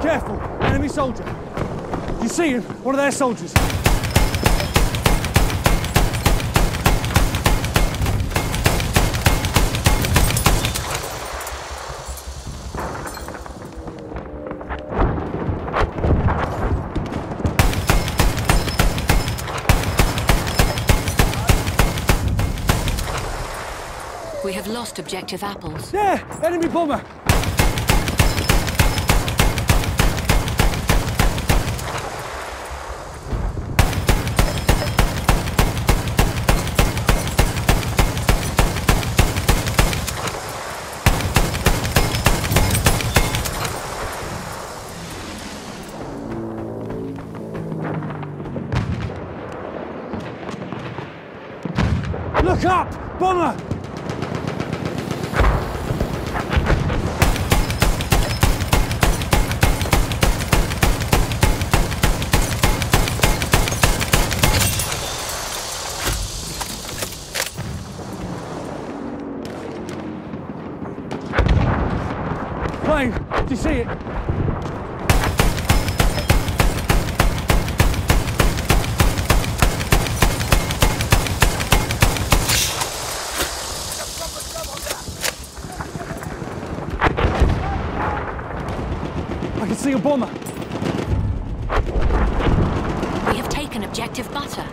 Careful, enemy soldier. You see him? One of their soldiers. We have lost objective apples. Yeah, enemy bomber. Look up! Bomber! Do you see it? a bomber. We have taken objective butter.